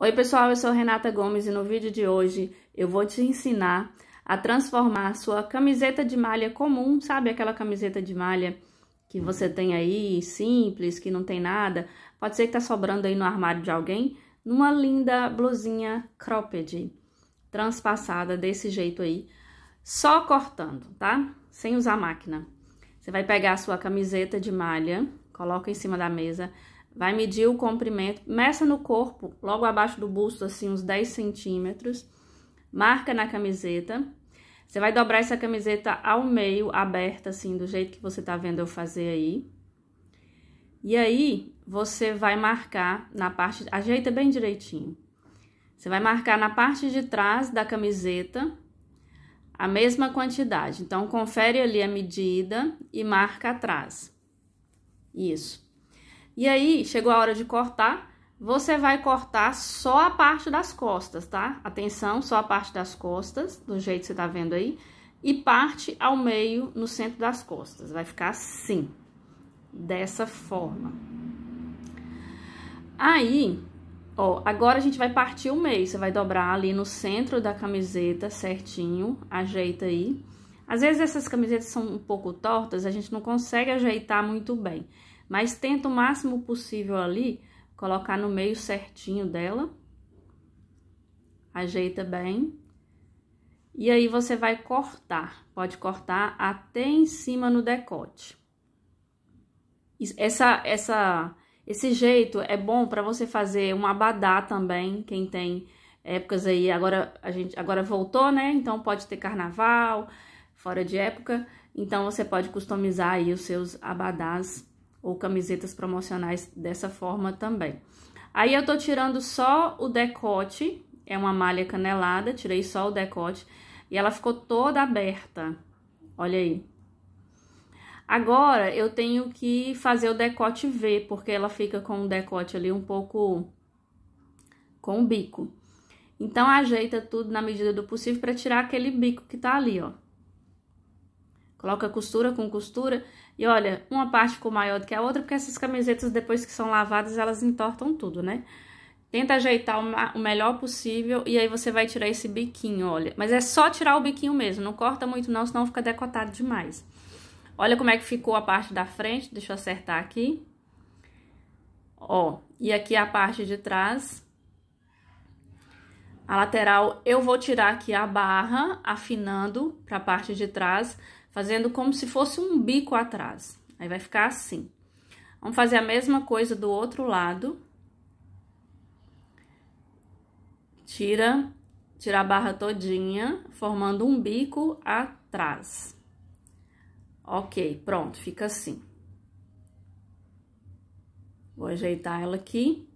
Oi pessoal, eu sou Renata Gomes e no vídeo de hoje eu vou te ensinar a transformar a sua camiseta de malha comum, sabe aquela camiseta de malha que você tem aí, simples, que não tem nada, pode ser que tá sobrando aí no armário de alguém, numa linda blusinha cropped, transpassada desse jeito aí, só cortando, tá? Sem usar máquina. Você vai pegar a sua camiseta de malha, coloca em cima da mesa, vai medir o comprimento, meça no corpo, logo abaixo do busto, assim, uns 10 centímetros, marca na camiseta. Você vai dobrar essa camiseta ao meio, aberta, assim, do jeito que você tá vendo eu fazer aí. E aí, você vai marcar na parte, ajeita bem direitinho. Você vai marcar na parte de trás da camiseta a mesma quantidade. Então, confere ali a medida e marca atrás. Isso. E aí, chegou a hora de cortar, você vai cortar só a parte das costas, tá? Atenção, só a parte das costas, do jeito que você tá vendo aí, e parte ao meio no centro das costas. Vai ficar assim, dessa forma. Aí, ó, agora a gente vai partir o meio. Você vai dobrar ali no centro da camiseta certinho, ajeita aí. Às vezes essas camisetas são um pouco tortas, a gente não consegue ajeitar muito bem. Mas tenta o máximo possível ali, colocar no meio certinho dela. Ajeita bem. E aí, você vai cortar. Pode cortar até em cima no decote. Essa, essa, esse jeito é bom para você fazer um abadá também, quem tem épocas aí, agora a gente agora voltou, né? Então pode ter carnaval, fora de época, então você pode customizar aí os seus abadás ou camisetas promocionais dessa forma também. Aí eu tô tirando só o decote, é uma malha canelada, tirei só o decote e ela ficou toda aberta. Olha aí. Agora eu tenho que fazer o decote V, porque ela fica com o decote ali um pouco com o bico. Então ajeita tudo na medida do possível para tirar aquele bico que tá ali, ó. Coloca costura com costura e olha, uma parte ficou maior do que a outra, porque essas camisetas, depois que são lavadas, elas entortam tudo, né? Tenta ajeitar o melhor possível e aí você vai tirar esse biquinho, olha. Mas é só tirar o biquinho mesmo, não corta muito não, senão fica decotado demais. Olha como é que ficou a parte da frente, deixa eu acertar aqui. Ó, e aqui a parte de trás. A lateral eu vou tirar aqui a barra, afinando para a parte de trás, fazendo como se fosse um bico atrás. Aí vai ficar assim. Vamos fazer a mesma coisa do outro lado. Tira, tira a barra todinha, formando um bico atrás. Ok, pronto, fica assim. Vou ajeitar ela aqui.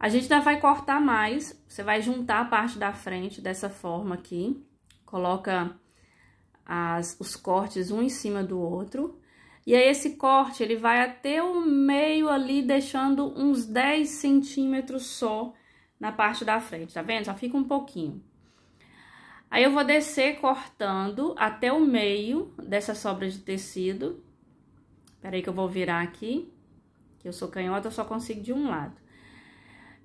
A gente ainda vai cortar mais, você vai juntar a parte da frente dessa forma aqui. Coloca as, os cortes um em cima do outro. E aí, esse corte, ele vai até o meio ali, deixando uns 10 centímetros só na parte da frente, tá vendo? Só fica um pouquinho. Aí, eu vou descer cortando até o meio dessa sobra de tecido. Peraí que eu vou virar aqui, que eu sou canhota, eu só consigo de um lado.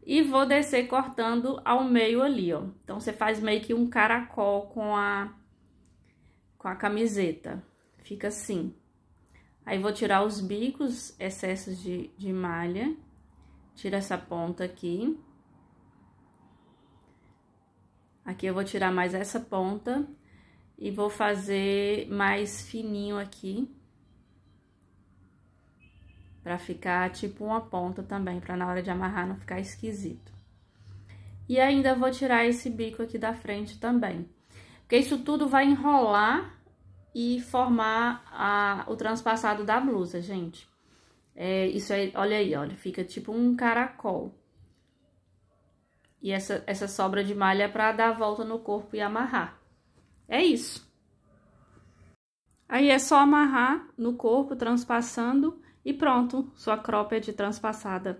E vou descer cortando ao meio ali, ó. Então, você faz meio que um caracol com a com a camiseta. Fica assim. Aí, vou tirar os bicos, excessos de, de malha. Tira essa ponta aqui. Aqui eu vou tirar mais essa ponta e vou fazer mais fininho aqui. Pra ficar tipo uma ponta também, pra na hora de amarrar não ficar esquisito. E ainda vou tirar esse bico aqui da frente também. Porque isso tudo vai enrolar e formar a, o transpassado da blusa, gente. É, isso aí, olha aí, olha, fica tipo um caracol. E essa, essa sobra de malha é pra dar a volta no corpo e amarrar. É isso. Aí é só amarrar no corpo, transpassando, e pronto, sua cropped transpassada.